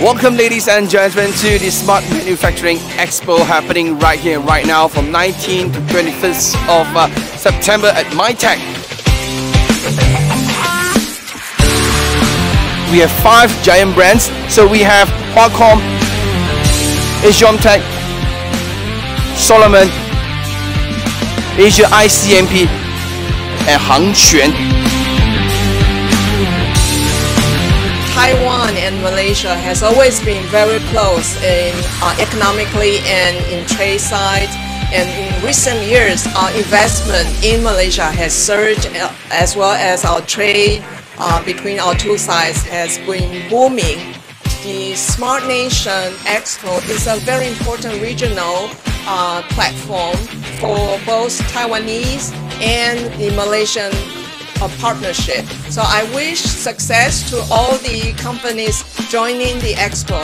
Welcome, ladies and gentlemen, to the Smart Manufacturing Expo happening right here, right now, from 19th to 25th of uh, September at MITEC. We have five giant brands. So we have HwaCom, Axiomtek, Solomon, Asia ICMP, and Hang Quan. Taiwan and Malaysia has always been very close in uh, economically and in trade side. And in recent years, our investment in Malaysia has surged uh, as well as our trade uh, between our two sides has been booming. The Smart Nation Expo is a very important regional uh, platform for both Taiwanese and the Malaysian a partnership. So I wish success to all the companies joining the expo.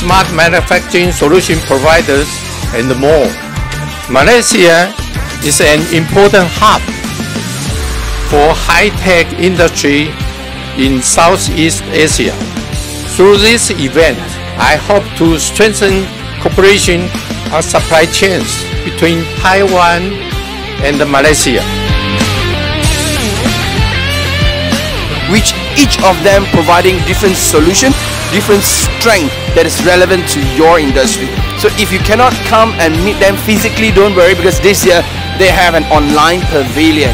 Smart manufacturing solution providers and more. Malaysia is an important hub for high-tech industry in Southeast Asia. Through this event, I hope to strengthen cooperation on supply chains between Taiwan and Malaysia. Which each of them providing different solution, different strength that is relevant to your industry. So if you cannot come and meet them physically, don't worry because this year they have an online pavilion